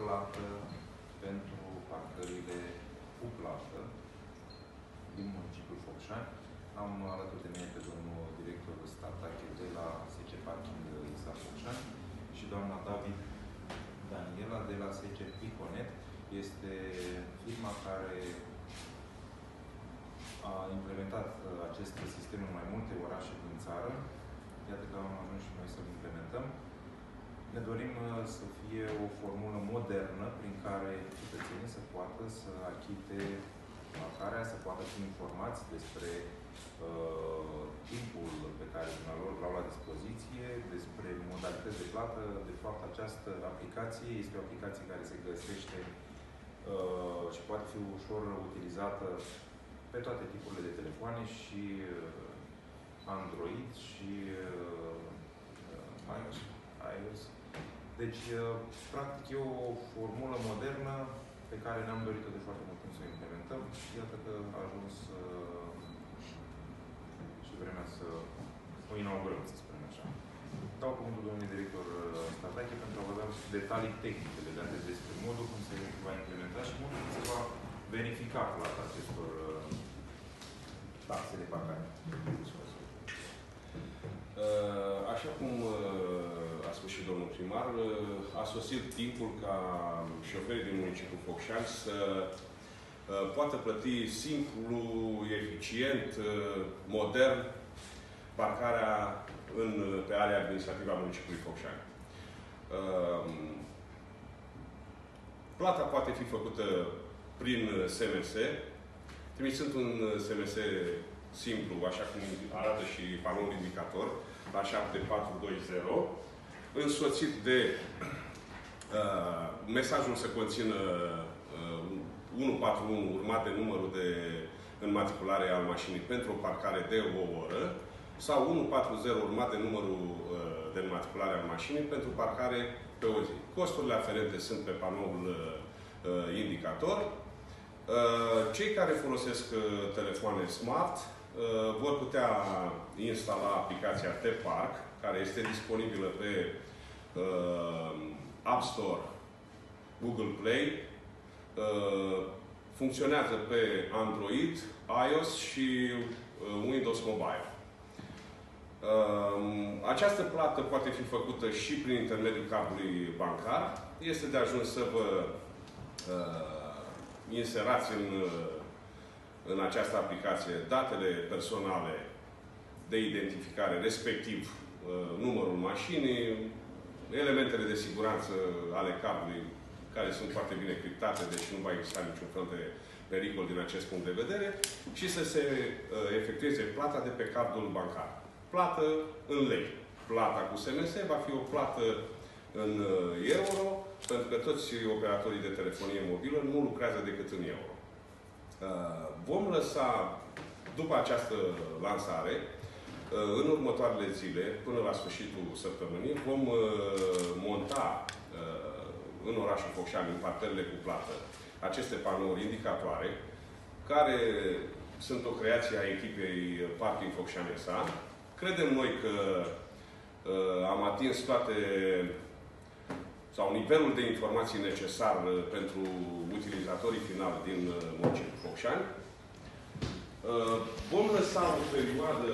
plată pentru parcările cu plată din municipiul Focșani. Am alături de mine pe domnul director Statache de la SC Parking Isa Focșani și doamna David Daniela de la SC Piconet. Este firma care a implementat uh, acest sistem în mai multe orașe din țară. Iată că am ajuns și noi să-l implementăm. Ne dorim uh, să fie o formulă modernă prin care cetățenii să poată să achite parcarea, să poată fi informați despre uh, timpul pe care dumnealor l-au la dispoziție, despre modalități de plată. De fapt, această aplicație este o aplicație care se găsește uh, și poate fi ușor utilizată pe toate tipurile de telefoane și uh, Android și uh, iOS. iOS. Deci, uh, practic, e o formulă modernă pe care ne-am dorit-o de foarte mult timp să o implementăm și iată că a ajuns uh, și vremea să o inaugurăm, să spunem așa. Dau cuvântul domnului director uh, Statache pentru a vă da detalii tehnice legate despre modul cum se va implementa și modul cum se va verifica plata acestor uh, taxe de parcare. Uh, așa cum uh, a spus și domnul primar, uh, a sosit timpul ca șoferii din municipiul Focșani să poată plăti simplu, eficient, modern parcarea în, pe area administrativă a municipiului Focșani. Plata poate fi făcută prin SMS, trimițând un SMS simplu, așa cum arată și panoul indicator, la 7420, însoțit de uh, mesajul să conțină uh, 141 urmat de numărul de înmatriculare al mașinii pentru o parcare de o oră sau 140 urmat de numărul uh, de înmatriculare al mașinii pentru parcare pe o zi. Costurile aferente sunt pe panoul uh, uh indicator. Uh, cei care folosesc uh, telefoane smart Uh, vor putea instala aplicația T-Park, care este disponibilă pe uh, App Store, Google Play, uh, funcționează pe Android, iOS și uh, Windows Mobile. Uh, această plată poate fi făcută și prin intermediul cardului bancar. Este de ajuns să vă uh, inserați în în această aplicație datele personale de identificare, respectiv uh, numărul mașinii, elementele de siguranță ale cardului, care sunt foarte bine criptate, deci nu va exista niciun fel de pericol din acest punct de vedere, și să se uh, efectueze plata de pe cardul bancar. Plată în lei. Plata cu SMS va fi o plată în uh, euro, pentru că toți operatorii de telefonie mobilă nu lucrează decât în euro. Uh, vom lăsa, după această lansare, uh, în următoarele zile, până la sfârșitul săptămânii, vom uh, monta în orașul Focșani, în parterele cu plată, aceste panouri indicatoare, care sunt o creație a echipei Parking Focșanesa. Credem noi că am atins toate sau nivelul de informații necesar uh, pentru utilizatorii finali din uh, municipiul Focșani. Uh, vom lăsa o perioadă